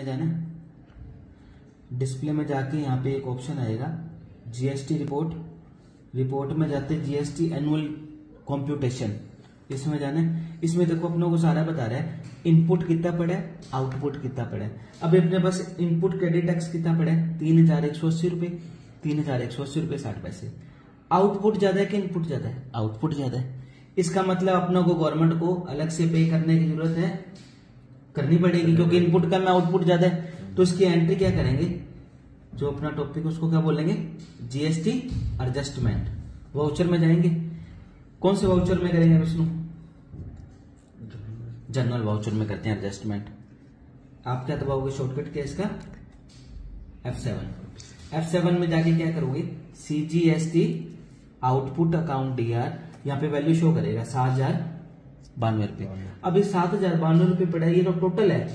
में जाना डिस्प्ले में जाके यहाँ पे एक ऑप्शन आएगा जीएसटी रिपोर्ट रिपोर्ट में जाते जीएसटी एनुअल कॉम्प्यूटेशन इसमें जाना है। इसमें देखो अपनों को सारा बता रहा है इनपुट कितना पड़ा है आउटपुट कितना पड़ा है। अब अपने पास इनपुट क्रेडिट टैक्स कितना पड़ा है? तीन हज़ार एक सौ अस्सी रुपए। तीन हज़ार एक सौ अस्सी रुपए साठ पैसे। आउटपुट ज़्यादा है कि इनपुट ज़्यादा है? आउटपुट ज़्यादा है। इसका मतलब अपनों को गवर्नमेंट को अलग से पे करने की ज़रूरत है। करनी पड़ेगी क्योंकि इनपुट कम है आउटपुट ज़्यादा है। तो इसकी एंट्री क्या करेंगे? जो अपना टॉपिक उसको क्या बोलेंगे? जीएसटी एडजस्टमेंट वाउचर में जाएँगे। कौन से वाउचर में करेंगे विष्णु? जनरल वाउचर में करते हैं एडजस्टमेंट आप क्या दबाओगे शॉर्टकट क्या इसका? एफ़ सेवन एफ़ सेवन में जाके क्या करोगे? C G S T output account D R यहाँ पे वैल्यू शो करेगा सात हज़ार। बानवे रुपए अभी सात हज़ार बानवे रुपए पड़ा ये तो टोटल है।